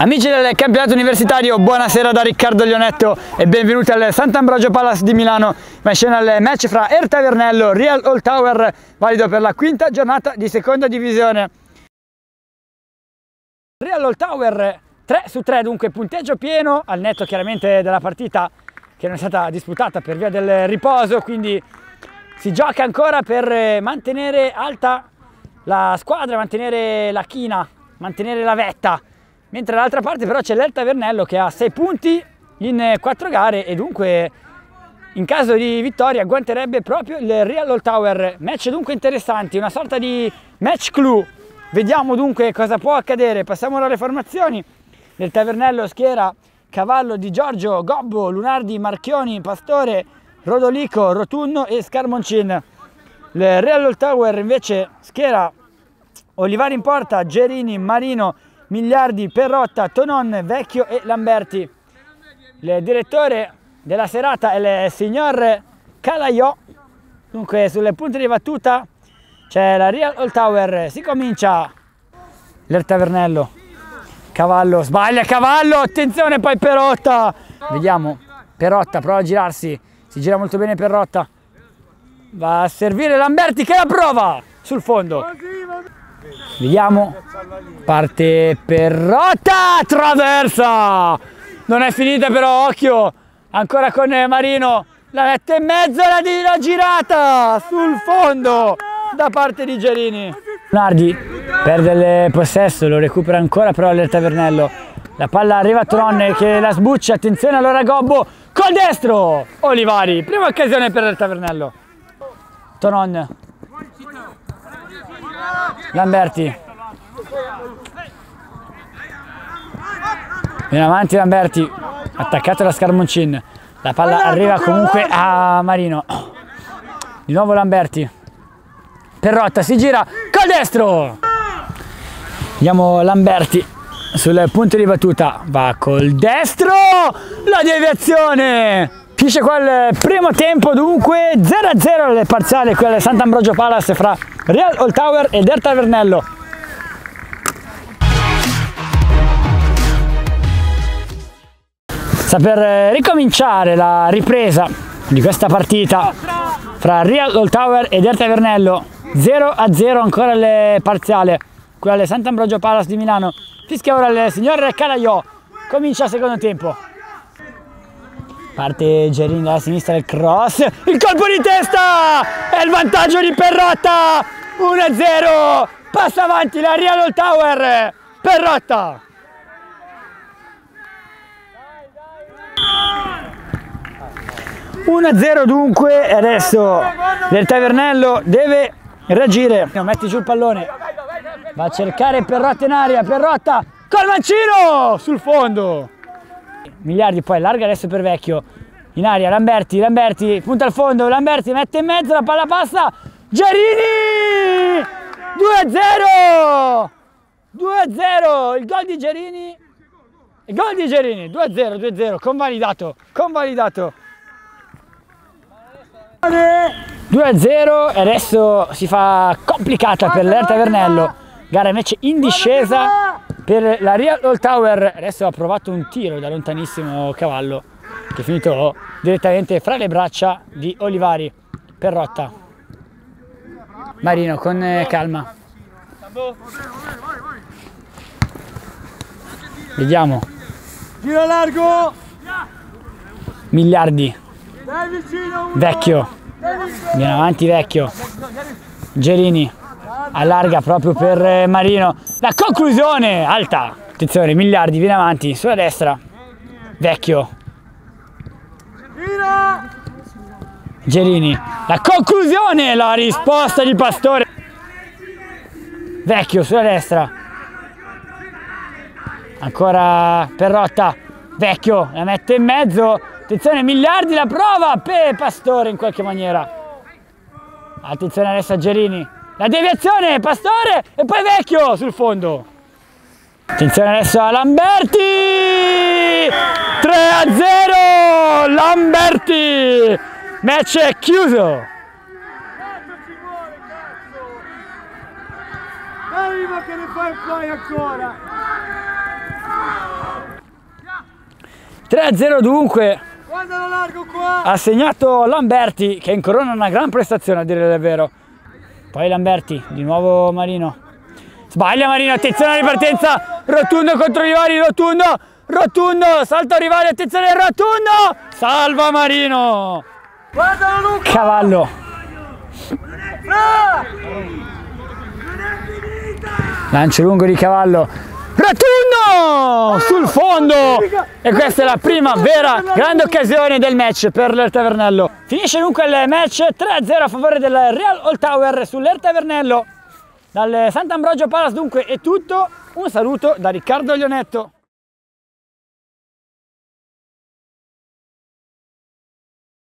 Amici del campionato universitario, buonasera da Riccardo Lionetto e benvenuti al Sant'Ambrogio Palace di Milano, ma scena il match fra Er Tavernello Real Old Tower, valido per la quinta giornata di seconda divisione. Real Old Tower 3 su 3, dunque punteggio pieno, al netto chiaramente della partita che non è stata disputata per via del riposo, quindi si gioca ancora per mantenere alta la squadra, mantenere la china, mantenere la vetta mentre dall'altra parte però c'è l'El Tavernello che ha 6 punti in 4 gare e dunque in caso di vittoria agguanterebbe proprio il Real Old Tower. Match dunque interessanti, una sorta di match clue. Vediamo dunque cosa può accadere. Passiamo alle formazioni. Nel Tavernello schiera cavallo di Giorgio, Gobbo, Lunardi, Marchioni, Pastore, Rodolico, Rotunno e Scarmoncin. Il Real Old Tower invece schiera Olivari in porta, Gerini, Marino, Miliardi, Perrotta, Tonon, Vecchio e Lamberti. Il direttore della serata è il signor Calaiò. Dunque sulle punte di battuta c'è la Real Old Tower. Si comincia l'Er Tavernello. Cavallo, sbaglia cavallo, attenzione poi Perrotta. Vediamo, Perrotta prova a girarsi, si gira molto bene Perrotta. Va a servire Lamberti che la prova sul fondo. Vediamo. Parte Perrotta, traversa. Non è finita però, occhio. Ancora con Marino. La mette in mezzo la, la girata sul fondo da parte di Gerini. Nardi perde il possesso, lo recupera ancora però il Tavernello. La palla arriva a Tron che la sbuccia, attenzione allora Gobbo col destro! Olivari, prima occasione per il Tavernello. Tonon Lamberti viene avanti Lamberti attaccato da Scarmoncin la palla arriva comunque a Marino di nuovo Lamberti Perrotta si gira col destro vediamo Lamberti sul punto di battuta. Va col destro la deviazione. Finisce qua il primo tempo dunque 0-0 le parziali qui al Sant'Ambrogio Palace fra Real Old Tower e Der Tavernello. Sta per eh, ricominciare la ripresa di questa partita fra Real Old Tower e Der Tavernello. 0-0 ancora le parziali qui al Sant'Ambrogio Palace di Milano. Fischia ora il signor Calaiò. Comincia il secondo tempo. Parte Gerini dalla sinistra del cross, il colpo di testa e il vantaggio di Perrotta, 1-0, passa avanti la Real Tower, Perrotta. Una 0 dunque e adesso del Tavernello deve reagire. Metti giù il pallone. Va a cercare Perrotta in aria. Perrotta col mancino sul fondo. Miliardi poi allarga adesso per Vecchio. In aria Lamberti, Lamberti punta al fondo, Lamberti mette in mezzo la palla passa. Gerini! 2-0 2-0 il gol di Gerini. Il gol di Gerini 2-0 2-0 convalidato convalidato. 2-0 e adesso si fa complicata per l'Er Tavernello gara invece in discesa per la Real Old Tower. Adesso ha provato un tiro da lontanissimo cavallo che è finito direttamente fra le braccia di Olivari. Per rotta Marino con eh, calma. Vediamo. Giro largo! Miliardi. Vecchio. Viene avanti vecchio. Gerini allarga proprio per eh, Marino. La conclusione alta. Attenzione miliardi viene avanti sulla destra. Vecchio. Gerini. La conclusione la risposta di Pastore. Vecchio sulla destra. Ancora Perrotta vecchio la mette in mezzo. Attenzione miliardi la prova per Pastore in qualche maniera. Attenzione adesso a Gerini la deviazione, Pastore e poi Vecchio sul fondo. Attenzione adesso a Lamberti! 3 a 0! Lamberti! Match è chiuso! Arriva che ne fai poi ancora! 3-0 dunque, Guardalo largo qua! ha segnato Lamberti che incorona una gran prestazione a dire il vero. Poi Lamberti, di nuovo Marino. Sbaglia Marino, attenzione alla ripartenza, rotundo contro Iori, rotundo, rotundo, salto a rivale, attenzione rotundo, salva Marino. Guardalo Luca! Cavallo, lancio lungo di cavallo, rotundo sul fondo e questa è la prima vera grande occasione del match per l'Ertavernello. Finisce dunque il match 3-0 a favore del Real Old Tower sull'Ertavernello. Dal Sant'Ambrogio Palace dunque è tutto, un saluto da Riccardo Lionetto.